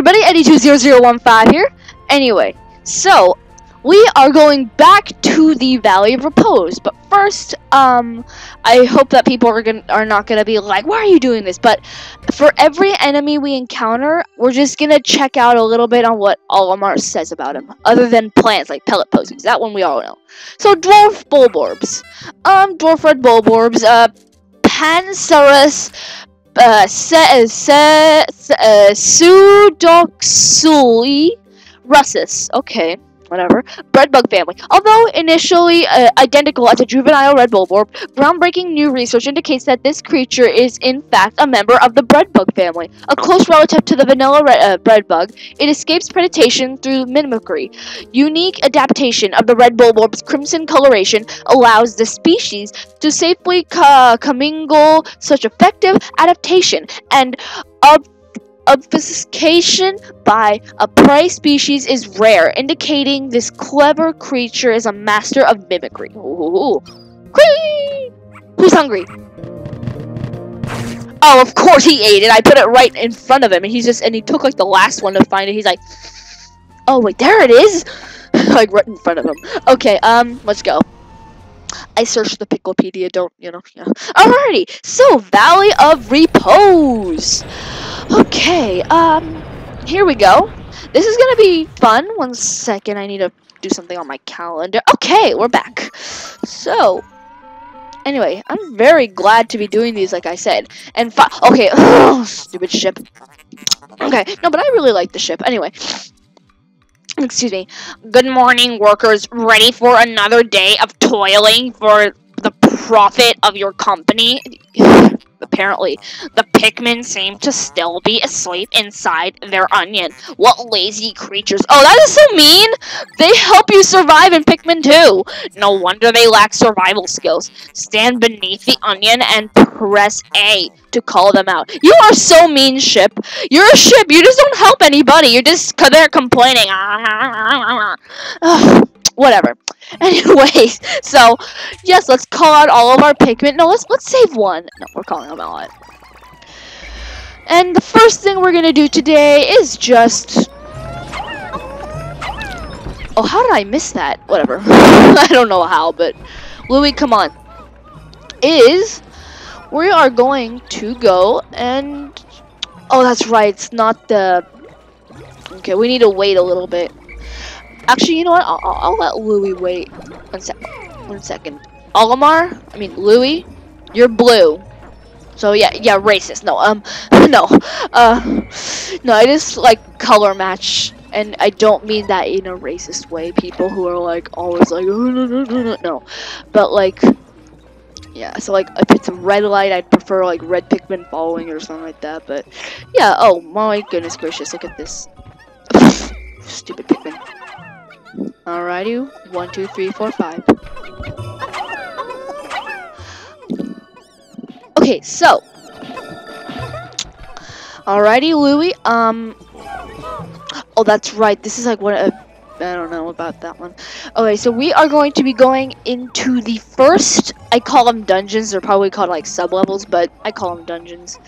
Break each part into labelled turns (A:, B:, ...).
A: everybody, Eddy20015 here. Anyway, so we are going back to the Valley of Repose. But first, um, I hope that people are gonna are not gonna be like, "Why are you doing this?" But for every enemy we encounter, we're just gonna check out a little bit on what Olimar says about him, other than plants like pellet posies. That one we all know. So dwarf bulborbs, um, dwarf red bulborbs, uh, Pancerus uh, se, se, se, uh, russus. Okay whatever, breadbug family. Although initially uh, identical as a juvenile red bulborb, groundbreaking new research indicates that this creature is in fact a member of the breadbug family, a close relative to the vanilla red, uh, breadbug. It escapes predation through mimicry. Unique adaptation of the red bulborb's crimson coloration allows the species to safely commingle such effective adaptation and of Obfuscation by a prey species is rare, indicating this clever creature is a master of mimicry. Ooh. Who's hungry? Oh, of course he ate it. I put it right in front of him, and he's just and he took like the last one to find it. He's like, oh wait, there it is, like right in front of him. Okay, um, let's go. I searched the Piklopedia. Don't you know? Yeah. Alrighty. So Valley of Repose. Okay, um, here we go. This is gonna be fun. One second, I need to do something on my calendar. Okay, we're back. So, anyway, I'm very glad to be doing these, like I said. And okay, stupid ship. Okay, no, but I really like the ship. Anyway, excuse me. Good morning, workers. Ready for another day of toiling for the profit of your company? apparently. The Pikmin seem to still be asleep inside their onion. What lazy creatures. Oh, that is so mean! They help you survive in Pikmin 2! No wonder they lack survival skills. Stand beneath the onion and press A to call them out. You are so mean, Ship. You're a ship. You just don't help anybody. You're just there complaining. Whatever. Anyways, so yes, let's call out all of our Pikmin. No, let's let's save one. No, we're calling them out. And the first thing we're gonna do today is just. Oh, how did I miss that? Whatever. I don't know how, but Louie, come on. Is we are going to go and oh, that's right. It's not the. Okay, we need to wait a little bit. Actually, you know what? I'll, I'll let Louie wait. One sec. One second. Olimar? I mean, Louie? You're blue. So yeah, yeah, racist. No, um, no, uh, no. I just like color match, and I don't mean that in a racist way. People who are like always like, oh, no, no, no, no, no, but like, yeah. So like, if it's a red light, I'd prefer like red Pikmin following or something like that. But yeah. Oh my goodness gracious! Look at this. Stupid Pikmin. Alrighty, one, two, three, four, five. Okay, so. Alrighty, Louie. Um. Oh, that's right. This is like what I don't know about that one. Okay, so we are going to be going into the first. I call them dungeons. They're probably called like sub levels, but I call them dungeons.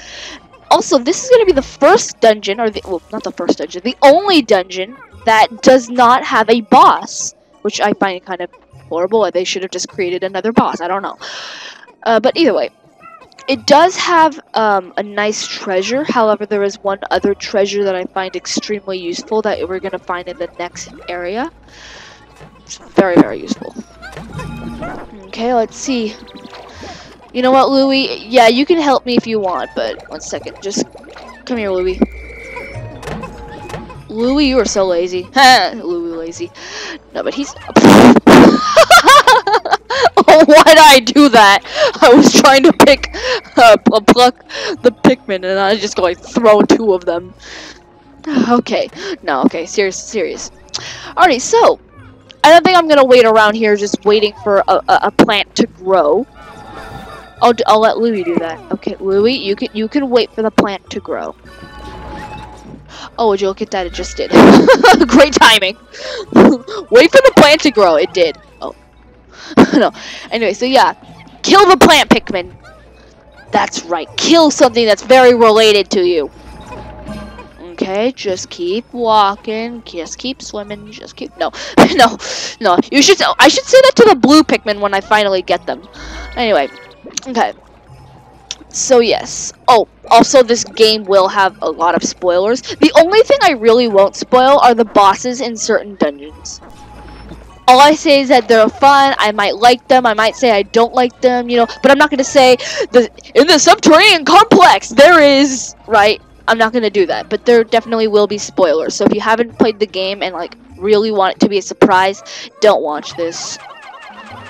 A: Also, this is going to be the first dungeon, or the well, not the first dungeon, the only dungeon that does not have a boss, which I find kind of horrible. They should have just created another boss. I don't know. Uh, but either way, it does have um, a nice treasure. However, there is one other treasure that I find extremely useful that we're going to find in the next area. It's very, very useful. Okay, let's see. You know what, Louie? Yeah, you can help me if you want, but one second. Just come here, Louie. Louie, you are so lazy. Louie lazy. No, but he's... oh, why did I do that? I was trying to pick, uh, pluck the Pikmin, and I just go like throw two of them. Okay, no, okay, serious, serious. Alrighty, so I don't think I'm gonna wait around here just waiting for a, a, a plant to grow. I'll, I'll let Louie do that. Okay, Louie, you can you can wait for the plant to grow. Oh, would you look at that? It just did. Great timing. Wait for the plant to grow. It did. Oh. no. Anyway, so yeah. Kill the plant, Pikmin. That's right. Kill something that's very related to you. Okay, just keep walking. Just keep swimming. Just keep. No, no, no. You should. I should say that to the blue Pikmin when I finally get them. Anyway, okay. So yes. Oh, also this game will have a lot of spoilers. The only thing I really won't spoil are the bosses in certain dungeons. All I say is that they're fun. I might like them. I might say I don't like them, you know. But I'm not gonna say the in the subterranean complex there is right. I'm not gonna do that. But there definitely will be spoilers. So if you haven't played the game and like really want it to be a surprise, don't watch this.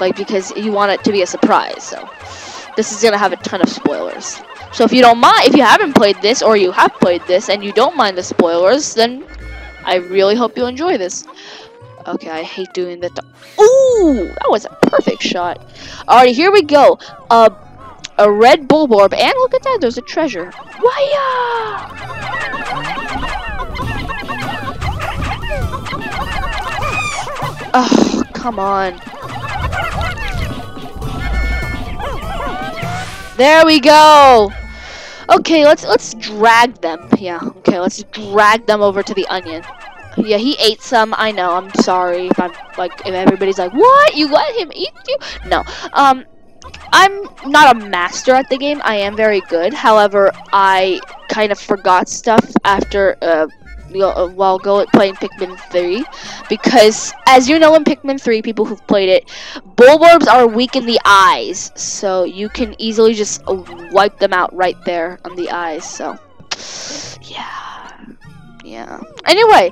A: Like because you want it to be a surprise. So this is gonna have a ton of spoilers. So if you don't mind, if you haven't played this or you have played this and you don't mind the spoilers, then I really hope you enjoy this. Okay, I hate doing that. Ooh, that was a perfect shot. Alrighty, here we go. Uh, a red Bulborb, and look at that, there's a treasure. Why? Oh, come on. There we go. Okay, let's let's drag them. Yeah, okay, let's drag them over to the onion. Yeah, he ate some. I know. I'm sorry if I'm like if everybody's like, "What? You let him eat you?" No. Um I'm not a master at the game. I am very good. However, I kind of forgot stuff after uh while go playing Pikmin 3 because as you know in Pikmin 3 people who've played it Bulborbs are weak in the eyes so you can easily just uh, wipe them out right there on the eyes so yeah yeah anyway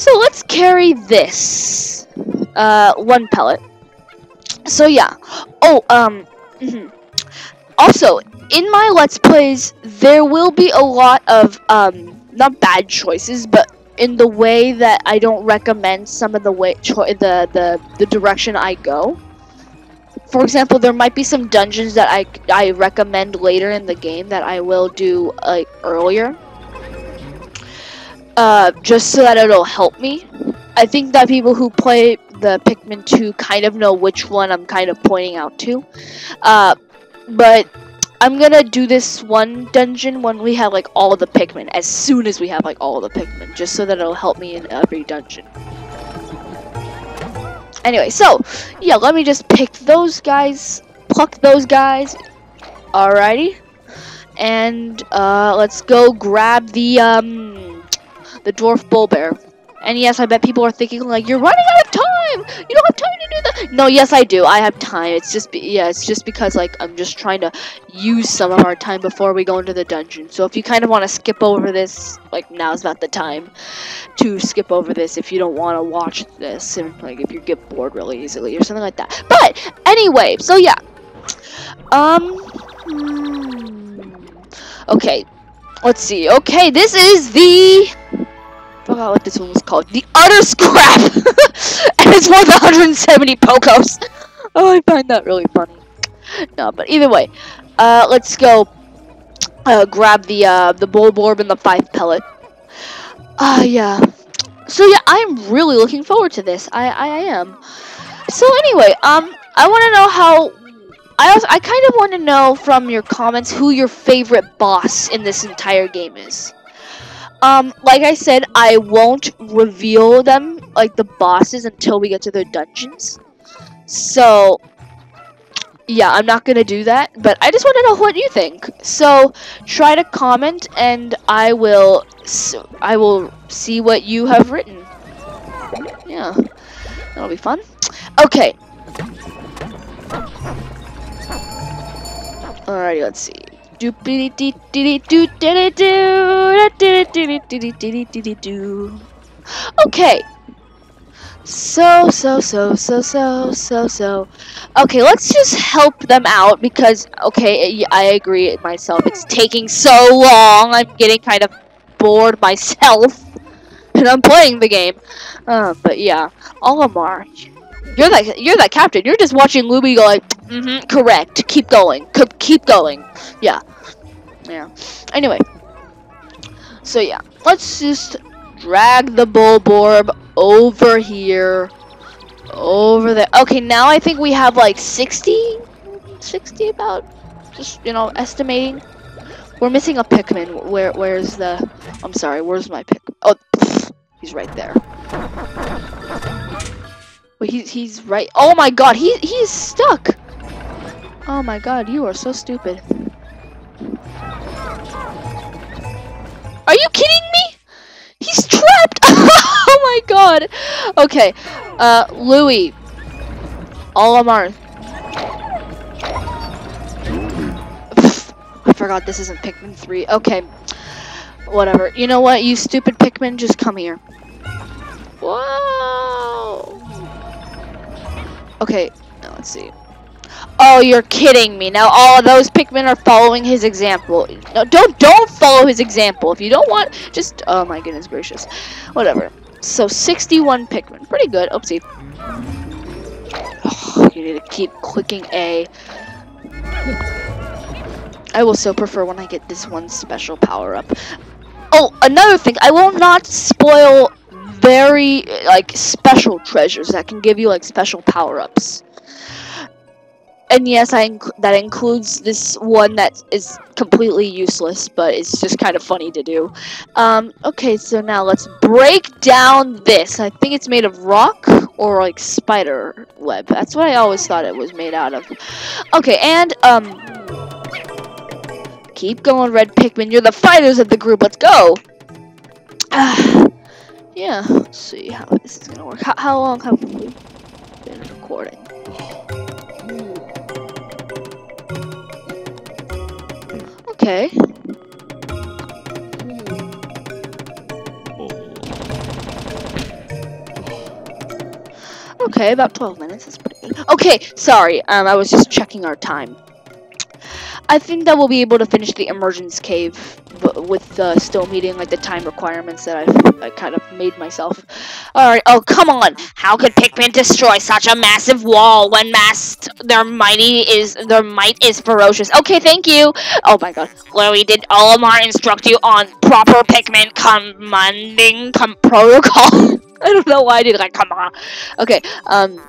A: so let's carry this. Uh, one pellet. So yeah. Oh, um. Mm -hmm. Also, in my Let's Plays, there will be a lot of, um, not bad choices, but in the way that I don't recommend some of the way the, the the direction I go. For example, there might be some dungeons that I I recommend later in the game that I will do like earlier uh, just so that it'll help me. I think that people who play the Pikmin 2 kind of know which one I'm kind of pointing out to. Uh, but I'm gonna do this one dungeon when we have like all the Pikmin, as soon as we have like all the Pikmin, just so that it'll help me in every dungeon. Anyway, so, yeah, let me just pick those guys, pluck those guys, alrighty, and, uh, let's go grab the, um, the dwarf bulborb. And yes, I bet people are thinking like, you're running out of time. You don't have time to do that. No, yes, I do. I have time. It's just, yeah, it's just because like I'm just trying to use some of our time before we go into the dungeon. So if you kind of want to skip over this, like now's not the time to skip over this. If you don't want to watch this, and like if you get bored really easily or something like that. But anyway, so yeah. Um. Hmm, okay. Let's see. Okay, this is the forgot what this one was called. The Utter Scrap! and it's worth 170 Pokos. Oh, I find that really funny. No, but either way, uh, let's go uh, grab the uh, the Bulborb and the five pellet. Ah, uh, yeah. So yeah, I'm really looking forward to this. I I, I am. So anyway, um, I want to know how. I also I kind of want to know from your comments who your favorite boss in this entire game is. Um, like I said, I won't reveal them, like the bosses, until we get to their dungeons. So, yeah, I'm not gonna do that, but I just want to know what you think. So, try to comment, and I will, I will see what you have written. Yeah, that'll be fun. Okay. Alrighty, let's see. Okay. So, so, so, so, so, so, so. Okay, let's just help them out because, okay, I agree myself. It's taking so long. I'm getting kind of bored myself. And I'm playing the game. Uh, but yeah, Olimar, you're that you're that captain. You're just watching Louie go like, mm-hmm, correct. Keep going. Keep going. Yeah. Yeah. Anyway. So yeah, let's just drag the Bulborb over here. Over there. Okay, now I think we have like 60? 60 about? Just, you know, estimating. We're missing a Pikmin. Where where's the I'm sorry, where's my pick? Oh he's right there. Wait, he's he's right oh my god, he he's stuck! Oh my god, you are so stupid. Are you kidding me? He's trapped! oh my god! Okay, uh, Louie. Olimar. I forgot this isn't Pikmin 3. Okay, whatever. You know what, you stupid Pikmin, just come here. Whoa! Okay, now let's see. Oh, you're kidding me. Now all those Pikmin are following his example. No, don't don't follow his example. If you don't want, just oh my goodness gracious. Whatever. So 61 Pikmin. Pretty good. Oopsie. Oh, you need to keep clicking A. I will so prefer when I get this one special power up. Oh, another thing. I will not spoil very like special treasures that can give you like special power ups and yes, I inc that includes this one that is completely useless, but it's just kind of funny to do. Um, okay, so now let's break down this. I think it's made of rock or like spider web. That's what I always thought it was made out of. Okay, and um, keep going, Red Pikmin. You're the fighters of the group. Let's go. Yeah, let's see how this is gonna work. How, how long have we been recording? Okay. Okay, about 12 minutes. That's pretty good. Okay, sorry. Um, I was just checking our time. I think that we'll be able to finish the emergence cave with uh, still meeting like the time requirements that I've I kind of made myself. Alright, oh come on! How could Pikmin destroy such a massive wall when their mighty is their might is ferocious? Okay, thank you! Oh my god. Louie, did Olimar instruct you on proper Pikmin commanding com protocol? I don't know why I did like come on. Okay, um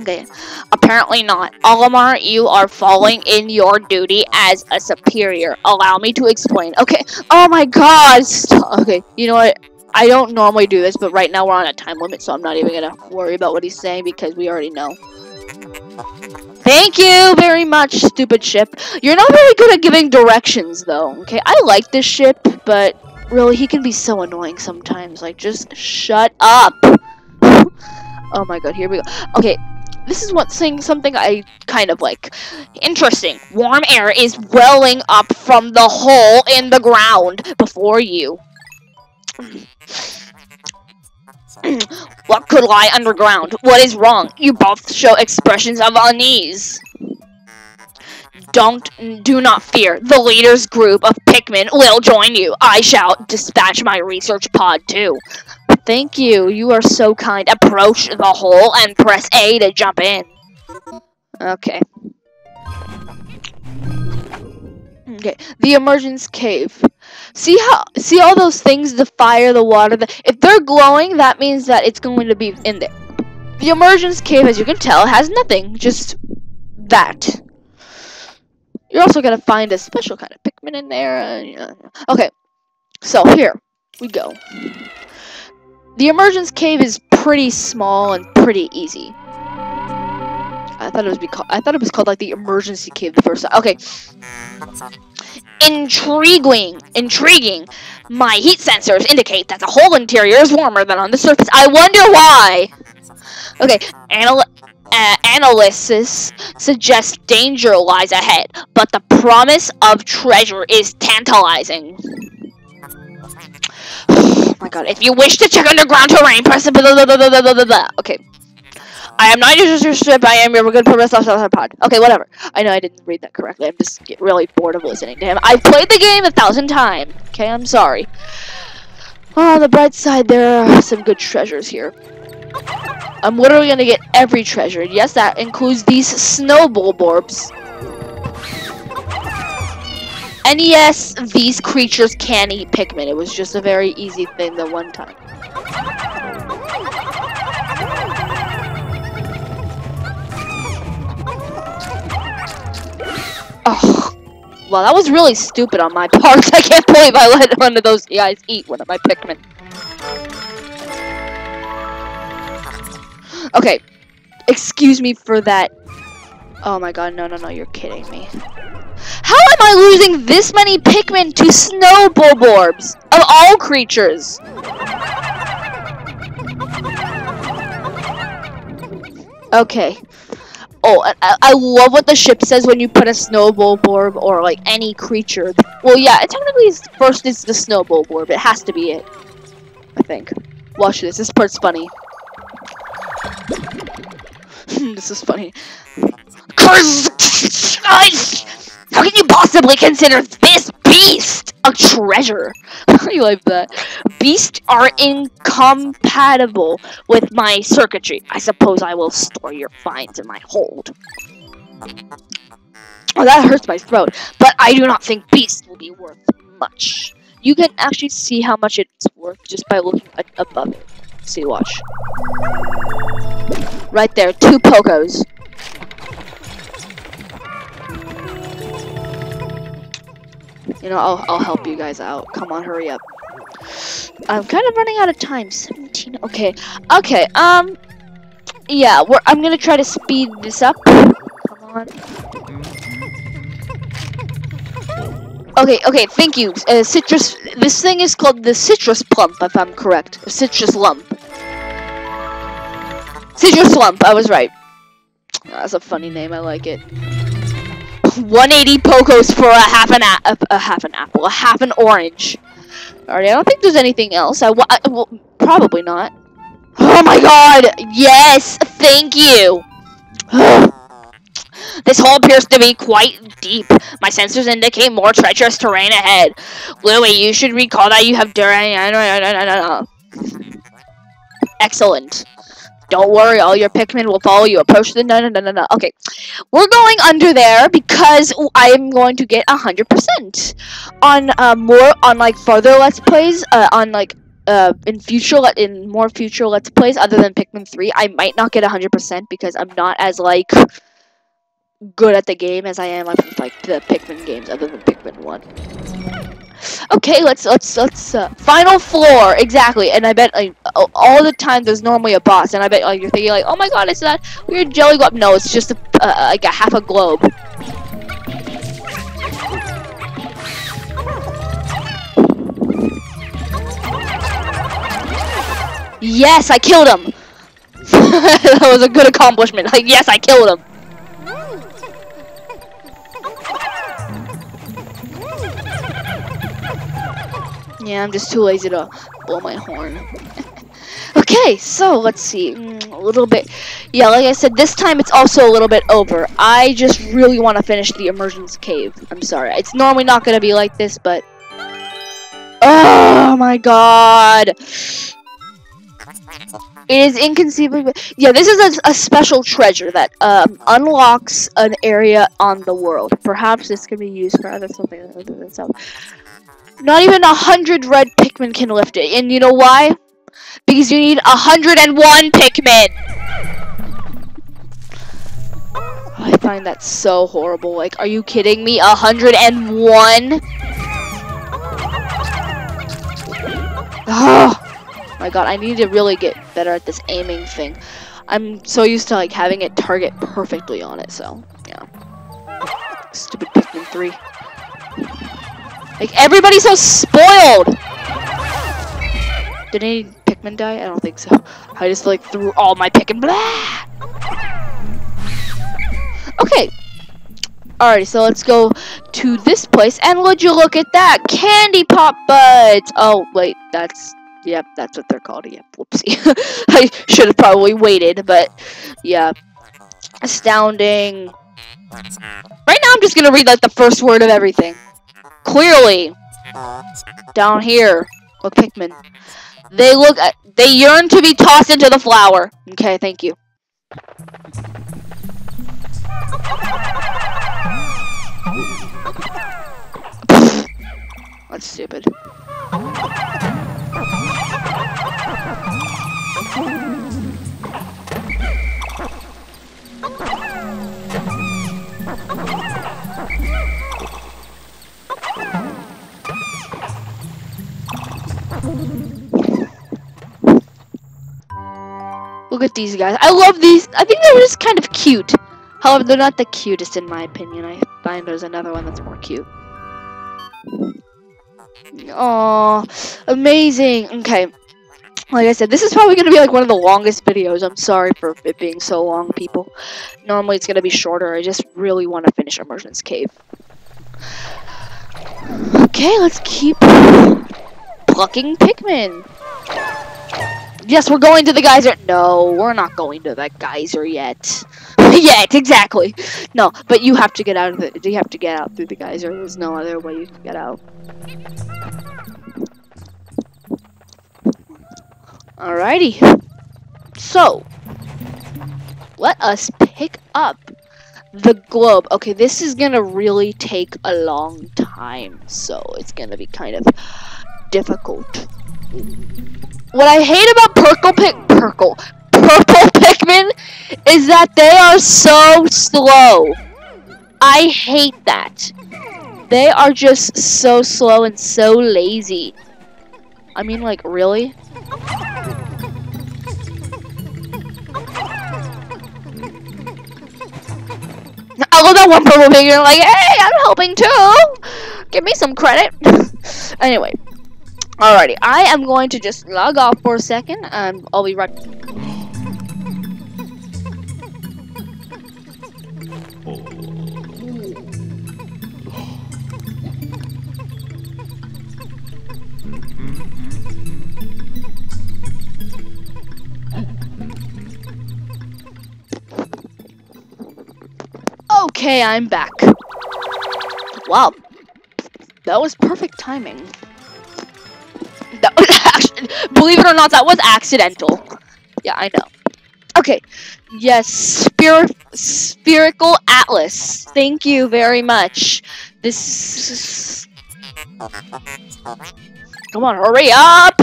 A: Okay, apparently not. Olimar, you are falling in your duty as a superior. Allow me to explain. Okay, oh my god! Stop. Okay, you know what? I don't normally do this, but right now we're on a time limit, so I'm not even gonna worry about what he's saying because we already know. Thank you very much, stupid ship. You're not very good at giving directions, though. Okay, I like this ship, but really, he can be so annoying sometimes. Like, just shut up. oh my god, here we go. Okay, this is what saying something I kind of like. Interesting. Warm air is welling up from the hole in the ground before you. What could lie underground? What is wrong? You both show expressions of unease. Don't, do not fear. The leader's group of Pikmin will join you. I shall dispatch my research pod too. Thank you. You are so kind. Approach the hole and press A to jump in. Okay. Okay, the emergence cave. See how, see all those things, the fire, the water, the, if they're glowing, that means that it's going to be in there. The emergence cave, as you can tell, has nothing, just that. You're also gonna find a special kind of Pikmin in there. okay, so here we go. The emergence cave is pretty small and pretty easy. I thought it was called. I thought it was called like the emergency cave the first time. Okay. Intriguing, intriguing. My heat sensors indicate that the whole interior is warmer than on the surface. I wonder why. Okay, Anal uh, analysis suggests danger lies ahead, but the promise of treasure is tantalizing oh my god. If you wish to check underground terrain, press the blah, blah, blah, blah, blah, blah. Okay. I am not your strip, I am your good purpose of pod. Okay, whatever. I know I didn't read that correctly. I'm just get really bored of listening to him. I've played the game a thousand times. Okay, I'm sorry. Oh, on the bright side, there are some good treasures here. I'm literally gonna get every treasure. Yes, that includes these snow bulborbs. And yes, these creatures can eat Pikmin. It was just a very easy thing the one time. Oh, Well, that was really stupid on my part. I can't believe I let one of those guys eat one of my Pikmin. Okay. Excuse me for that. Oh my god, no, no, no, you're kidding me. How am I losing this many Pikmin to snow Bulborbs? Of all creatures! Okay. Oh, I, I love what the ship says when you put a snowball Bulborb or like any creature. Well, yeah, it technically is, first is the snow Bulborb. It has to be it. I think. Watch this. This part's funny. this is funny. How can you possibly consider this beast a treasure? you like that. Beasts are incompatible with my circuitry. I suppose I will store your finds in my hold. Oh, that hurts my throat. But I do not think beasts will be worth much. You can actually see how much it's worth just by looking above it. See, watch. Right there, two Pokos. You know, I'll, I'll help you guys out. Come on, hurry up. I'm kind of running out of time. 17. Okay. Okay. Um. Yeah. We're, I'm gonna try to speed this up. Come on. Okay. Okay. Thank you. Uh, citrus. This thing is called the citrus plump, if I'm correct. Citrus lump. Citrus lump. I was right. That's a funny name. I like it. 180 Pokos for a half an a, a half an apple, a half an orange. Alright, I don't think there's anything else. I, I well, probably not. Oh my god! Yes! Thank you! this hole appears to be quite deep. My sensors indicate more treacherous terrain ahead. Louie, you should recall that you have during. Excellent. Don't worry, all your Pikmin will follow you. Approach the no no no no no. Okay, we're going under there because I am going to get hundred percent on uh, more on like further Let's Plays. Uh, on like uh in future in more future Let's Plays other than Pikmin three, I might not get hundred percent because I'm not as like good at the game as I am like like the Pikmin games other than Pikmin one. Okay, let's let's let's uh, final floor exactly. And I bet like all the time there's normally a boss, and I bet like you're thinking like, oh my god, it's that weird jelly globe. No, it's just a, uh, like a half a globe. Yes, I killed him. that was a good accomplishment. Like, yes, I killed him. Yeah, I'm just too lazy to blow my horn. okay, so let's see. Mm, a little bit. Yeah, like I said, this time it's also a little bit over. I just really want to finish the Emergence Cave. I'm sorry. It's normally not going to be like this, but... Oh my god! It is inconceivable. Yeah, this is a, a special treasure that um, unlocks an area on the world. Perhaps this can be used for other something other than stuff. Not even a hundred red Pikmin can lift it. And you know why? Because you need a hundred and one Pikmin! I find that so horrible. Like, are you kidding me? A hundred and one? Oh my god, I need to really get better at this aiming thing. I'm so used to like having it target perfectly on it, so yeah. Stupid Pikmin 3. Like, everybody's so spoiled! Did any Pikmin die? I don't think so. I just, like, threw all my Pikmin. Blah! Okay. Alrighty, so let's go to this place, and would you look at that? Candy Pop Buds! Oh, wait, that's... Yep, that's what they're called. Yep, whoopsie. I should have probably waited, but... Yeah. Astounding. Right now, I'm just gonna read, like, the first word of everything. Clearly. Down here. Look, Pikmin. They look, uh, they yearn to be tossed into the flower. Okay, thank you. That's stupid. Look at these guys. I love these. I think they're just kind of cute. However, they're not the cutest in my opinion. I find there's another one that's more cute. Oh, amazing. Okay. Like I said, this is probably going to be like one of the longest videos. I'm sorry for it being so long, people. Normally it's going to be shorter. I just really want to finish Emergence Cave. Okay, let's keep plucking Pikmin. Yes, we're going to the geyser. No, we're not going to that geyser yet. yet, exactly. No, but you have to get out of it. You have to get out through the geyser. There's no other way you can get out. Alrighty. So, let us pick up the globe. Okay, this is gonna really take a long time, so it's gonna be kind of difficult. What I hate about purple pick purple purple Pikmin is that they are so slow. I hate that. They are just so slow and so lazy. I mean, like, really? I love that one purple pig. Like, hey, I'm helping too. Give me some credit. anyway, alrighty. I am going to just log off for a second. and I'll be right. Okay, I'm back. Wow. That was perfect timing. That was actually, believe it or not, that was accidental. Yeah, I know. Okay. Yes, spir spherical atlas. Thank you very much. This. Come on, hurry up!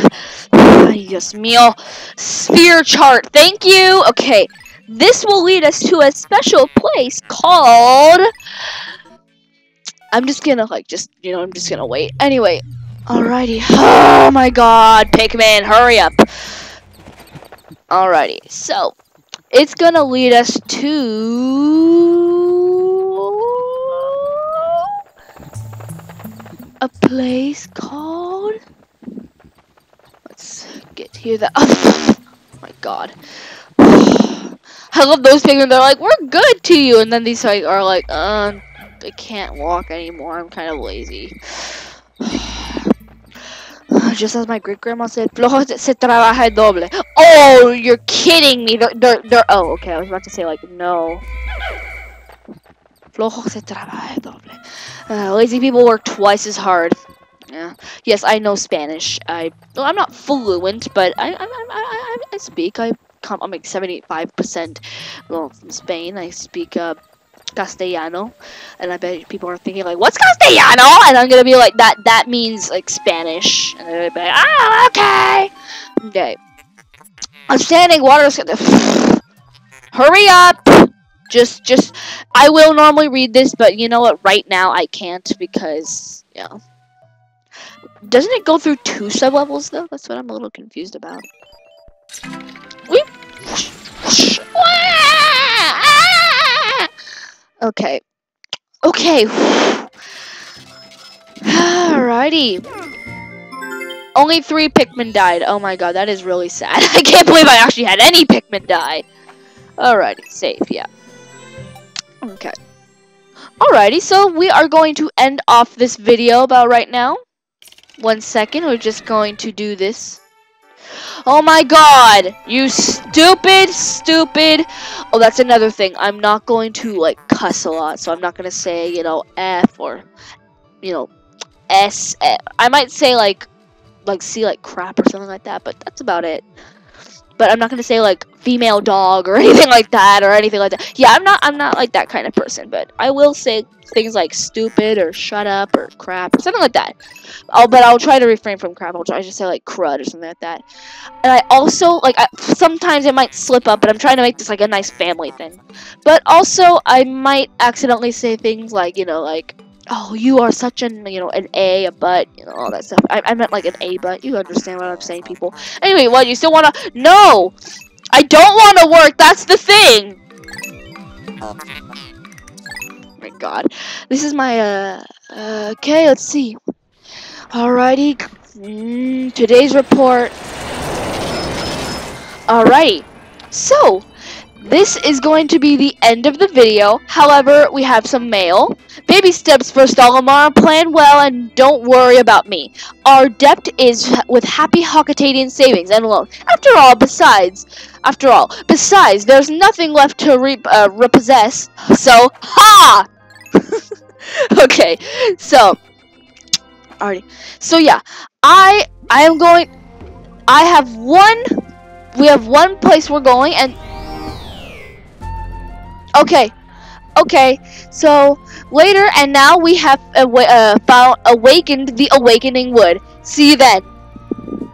A: yes, meal. Sphere chart. Thank you. Okay. This will lead us to a special place called... I'm just gonna, like, just, you know, I'm just gonna wait. Anyway, alrighty. Oh my god, Pikmin, hurry up. Alrighty, so, it's gonna lead us to... A place called... Let's get here. The oh my god. I love those Pikmin. They're like, we're good to you, and then these like are like, uh, I can't walk anymore. I'm kind of lazy. Just as my great grandma said, flojo se trabaja doble. Oh, you're kidding me. They're, they're, they're, oh, okay. I was about to say like, no. Flojo se trabaja doble. Uh, lazy people work twice as hard. Yeah. Yes, I know Spanish. I well, I'm not fluent, but I I I I, I speak. I come. I'm like 75 percent. Well, from Spain. I speak uh, Castellano, and I bet people are thinking like, "What's Castellano?" And I'm gonna be like, "That that means like Spanish." And they're like, "Ah, okay, okay." I'm standing water. Hurry up! Just, just. I will normally read this, but you know what? Right now I can't because, yeah. Doesn't it go through two sub-levels, though? That's what I'm a little confused about. Okay. Okay. Alrighty. Only three Pikmin died. Oh my god, that is really sad. I can't believe I actually had any Pikmin die. Alrighty, safe, yeah. Okay. Alrighty, so we are going to end off this video about right now. One second, we're just going to do this. Oh my god! You stupid, stupid... Oh, that's another thing. I'm not going to, like, cuss a lot. So I'm not going to say, you know, F or, you know, S. Eh, might say, like, like, see, like, crap or something like that. But that's about it but I'm not gonna say like female dog or anything like that or anything like that. Yeah, I'm not I'm not like that kind of person, but I will say things like stupid or shut up or crap or something like that. I'll but I'll try to refrain from crap. I'll try to say like crud or something like that. And I also like I, sometimes it might slip up, but I'm trying to make this like a nice family thing. But also I might accidentally say things like you know like oh, you are such an, you know, an A, a butt, you know, all that stuff. I, I meant like an A butt. You understand what I'm saying, people. Anyway, what, you still want to, no! I don't want to work. That's the thing. Oh my god. This is my, uh, uh okay, let's see. Alrighty. Mm, today's report. Alrighty. So, this is going to be the end of the video. However, we have some mail. Baby steps for Stolimar. Plan well and don't worry about me. Our debt is with Happy Hocotatian Savings and Loan. After all, besides, after all, besides, there's nothing left to re uh, repossess. So, ha! okay, so, already. So yeah, I I am going. I have one. We have one place we're going, and Okay. Okay. So later and now we have uh, found awakened the awakening wood. See you then.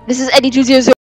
A: This is Eddy two zero zero.